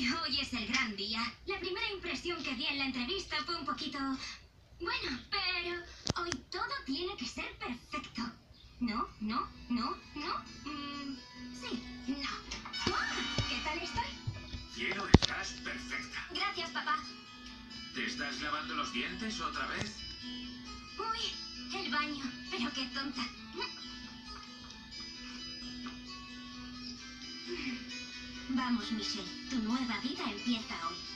Hoy es el gran día. La primera impresión que di en la entrevista fue un poquito... Bueno, pero hoy todo tiene que ser perfecto. No, no, no, no. Mm, sí, no. Ah, ¿Qué tal estoy? Cielo, estás perfecta. Gracias, papá. ¿Te estás lavando los dientes otra vez? Uy, el baño. Pero qué tonta. Vamos, Michelle. Tu nueva vida empieza hoy.